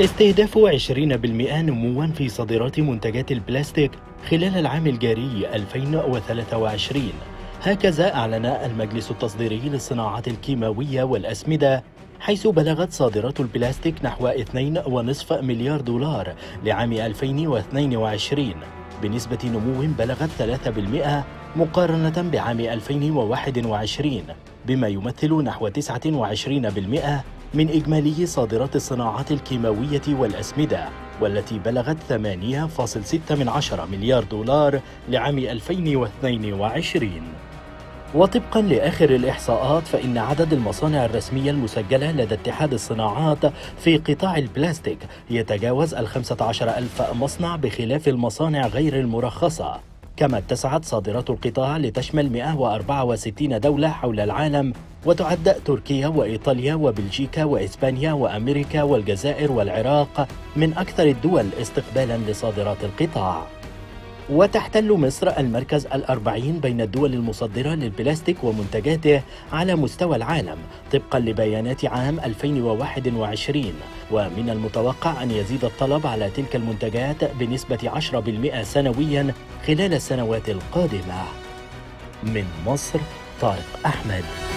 استهداف 20% نموا في صادرات منتجات البلاستيك خلال العام الجاري 2023 هكذا أعلن المجلس التصديري للصناعات الكيماوية والأسمدة حيث بلغت صادرات البلاستيك نحو 2.5 مليار دولار لعام 2022 بنسبة نمو بلغت 3% مقارنة بعام 2021 بما يمثل نحو 29% من إجمالي صادرات الصناعات الكيماوية والأسمدة والتي بلغت 8.6 مليار دولار لعام 2022 وطبقا لآخر الإحصاءات فإن عدد المصانع الرسمية المسجلة لدى اتحاد الصناعات في قطاع البلاستيك يتجاوز الخمسة عشر ألف مصنع بخلاف المصانع غير المرخصة. كما اتسعت صادرات القطاع لتشمل 164 دولة حول العالم وتعد تركيا وإيطاليا وبلجيكا وإسبانيا وأمريكا والجزائر والعراق من أكثر الدول استقبالا لصادرات القطاع. وتحتل مصر المركز الأربعين بين الدول المصدرة للبلاستيك ومنتجاته على مستوى العالم طبقا لبيانات عام 2021 ومن المتوقع أن يزيد الطلب على تلك المنتجات بنسبة 10% سنويا خلال السنوات القادمة. من مصر طارق أحمد.